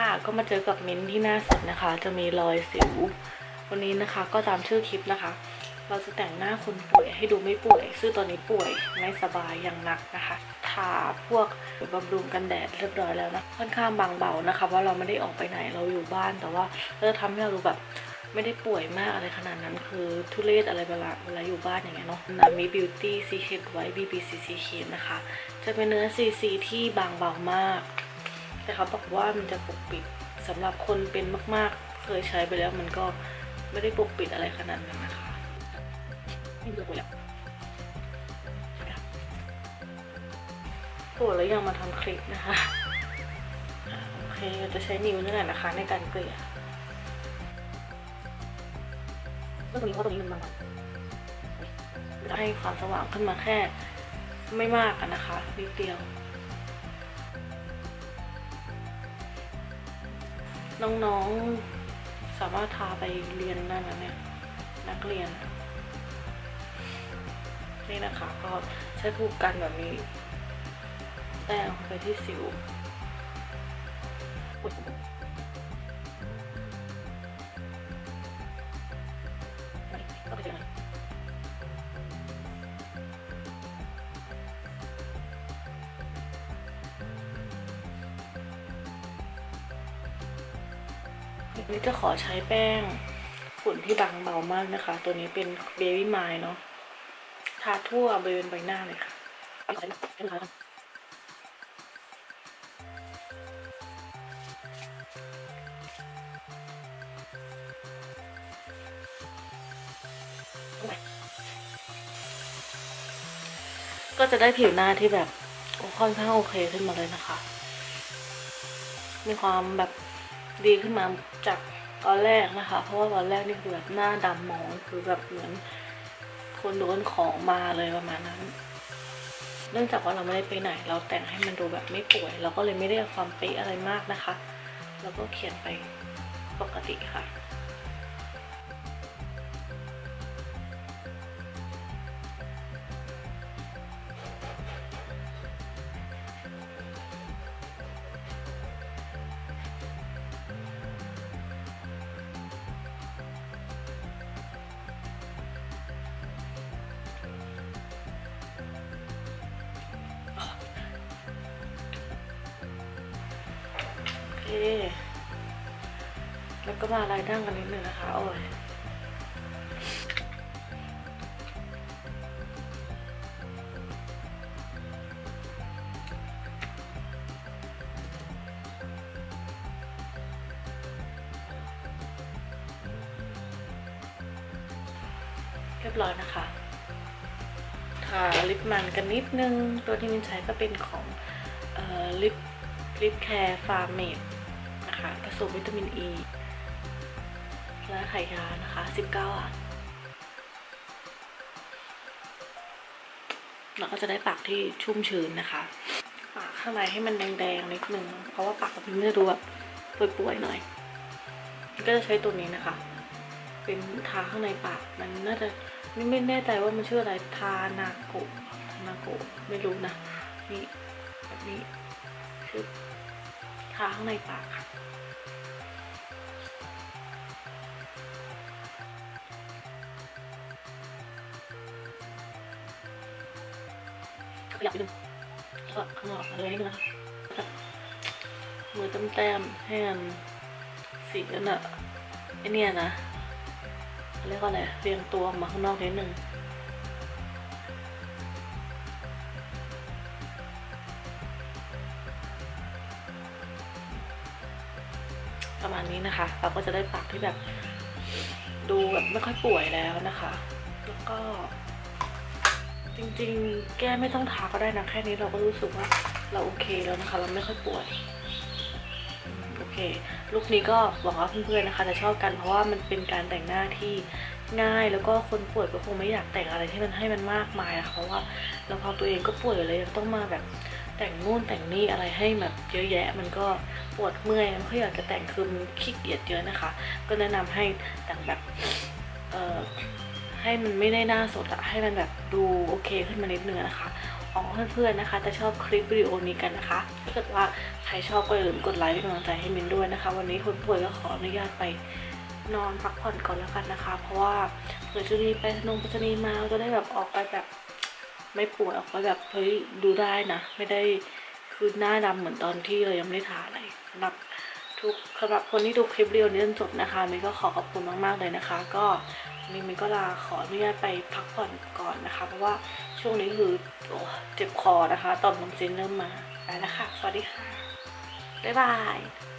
ค่ะ ก็มาเจอกับมิ้นที่หน้าสดนะคะ จะมีรอยสิว วันนี้นะคะก็ตามชื่อคลิปนะคะ เราจะแต่งหน้าคนป่วยให้ดูไม่ป่วย ซึ่งตอนนี้ป่วยไม่สบายอย่างหนักนะคะ ทาพวกบำรุงกันแดดเรียบร้อยแล้วนะ ค่อนข้างบางเบานะคะ ว่าเราไม่ได้ออกไปไหนเราอยู่บ้าน แต่ว่าเราจะทำให้เราดูแบบไม่ได้ป่วยมากอะไรขนาดนั้นคือทุเรศอะไรเวลาเวลาอยู่บ้านอย่างเงี้ยเนาะนามิบิวตี้ซีเคดไว้ BBCC เคนนะคะ จะเป็นเนื้อ CC ที่บางเบามาก แต่เขาบอกว่ามันจะปกปิดสำหรับคนเป็นมาก ๆ เคยใช้ไปแล้วมันก็ไม่ได้ปกปิดอะไรขนาดนั้นนะคะไม่เบื่อแล้วปวดแล้วยังมาทำคลิปนะคะอ่าโอเคเราจะใช้นิ้วนี่แหละนะคะ ในการเกลี่ยเรื่องตรงนี้เพราะตรงนี้มันบางๆจะให้ความสว่างขึ้นมาแค่ไม่มากอะนะคะนิดเดียว น้องๆ สามารถทาไปเรียนได้นะเนี่ย นักเรียน นี่นะคะ ก็ใช้ผูกกันแบบนี้แต้งไปที่สิวอุ๊ย นนี้จะขอใช้แป้งฝุ่นที่บางเบามากนะคะ ตัวนี้เป็นเบบี้ไมล์เนาะทาทั่วบริเวณใบหน้าเลยค่ะใช้ใช้ค่ะก็จะได้ผิวหน้าที่แบบค่อนข้างโอเคขึ้นมาเลยนะคะ มีความแบบ ดีขึ้นมาจากตอนแรกนะคะ เพราะว่าตอนแรกนี่คือแบบหน้าดำมองคือแบบเหมือนคนโดนของมาเลยประมาณนั้น เนื่องจากว่าเราไม่ได้ไปไหน เราแต่งให้มันดูแบบไม่ป่วย เราก็เลยไม่ได้ความเป๊ะอะไรมากนะคะ แล้วก็เขียนไปปกติค่ะ แล้วก็มาลายดั้งกันนิดนึงนะคะ โอ้ยเรียบร้อยนะคะ ทาลิปมันกันนิดนึง ตัวที่มินใช้ก็เป็นของออลิปลิปแคร์ฟาร์เมด นะคะผสมวิตามินอ e ีและไข่ยานะคะ 19อะเราก็จะได้ปากที่ชุ่มชื้นนะคะ ปากข้างในให้มันแดงๆนิดนึง เพราะว่าปากกับพิมจะดูแบบป่วยๆหน่อย ก็จะใช้ตัวนี้นะคะ เป็นทาข้างในปาก มันน่าจะไม่ไม่แน่ใจว่ามันชื่ออะไร ทานาโกะทานาโกะไม่รู้นะ นี่แบบนี้คือาข้างในปากค่ะ ขยับนิดนึงแล้วก็ข้างนอกอะไรนิดนึงนะคะแล้วก็มือแต้มๆให้มันสีนั่นอะไอเนี่ยนะเรียกว่าอะไรเรียงตัวมาข้างนอกนิดนึง ประมาณนี้นะคะ เราก็จะได้ปากที่แบบดูแบบไม่ค่อยป่วยแล้วนะคะ แล้วก็ จริงๆ แก้ไม่ต้องทาก็ได้นะแค่นี้เราก็รู้สึกว่าเราโอเคแล้วนะคะ เราไม่ค่อยป่วยโอเค ลุคนี้ก็หวังว่าเพื่อนๆนะคะ จะชอบกันเพราะว่ามันเป็นการแต่งหน้าที่ง่ายแล้วก็คนป่วยก็คงไม่อยากแต่งอะไรที่มันให้มันมากมายอะเพราะว่าเราพอตัวเองก็ป่วยเลยยังต้องมาแบบ แต่งนู่นแต่งนี่อะไรให้แบบเยอะแยะ มันก็ปวดเมื่อยมันก็อยากจะแต่งคือมันขี้เกียจเยอะนะคะ ก็แนะนำให้แต่งแบบเอ่อให้มันไม่ได้หน้าสดอะให้มันแบบดูโอเคขึ้นมานิดนึงนะคะหวังว่าเพื่อนๆนะคะจะชอบคลิปวิดีโอนี้กันนะคะ ถ้าเกิดว่าใครชอบก็อย่าลืมกดไลค์เป็นกำลังใจให้มินด้วยนะคะ วันนี้คนป่วยก็ขออนุญาตไปนอนพักผ่อนก่อนแล้วกันนะคะ เพราะว่าเผื่อจะมีไปสนงไปสนีมาจะได้แบบออกไปแบบ ไม่ป่วยออกไปแบบเฮ้ยดูได้นะ ไม่ได้คือหน้าดำเหมือนตอนที่เรายังไม่ได้ทาอะไรสำหรับทุกสำหรับคนที่ดูคลิปเรียวนี้จนจบนะคะมินก็ขอขอบคุณมากๆเลยนะคะ ก็วันนี้มินก็ลาขออนุญาตไปพักผ่อนก่อนนะคะ เพราะว่าช่วงนี้คือโอ้เจ็บคอนะคะ ตอมน้ำเส้นเริ่มมาไปแล้วค่ะสวัสดีค่ะบ๊ายบาย